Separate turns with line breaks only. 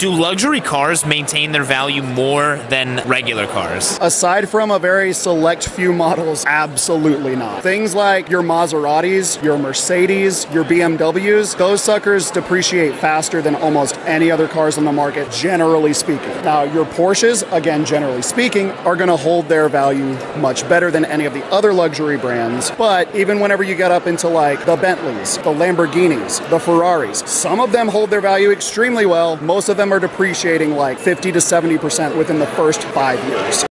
Do luxury cars maintain their value more than regular cars?
Aside from a very select few models, absolutely not. Things like your Maseratis, your Mercedes, your BMWs, those suckers depreciate faster than almost any other cars on the market, generally speaking. Now, your Porsches, again, generally speaking, are going to hold their value much better than any of the other luxury brands. But even whenever you get up into like the Bentleys, the Lamborghinis, the Ferraris, some of them hold their value extremely well. Most of them are depreciating like 50 to 70% within the first five years.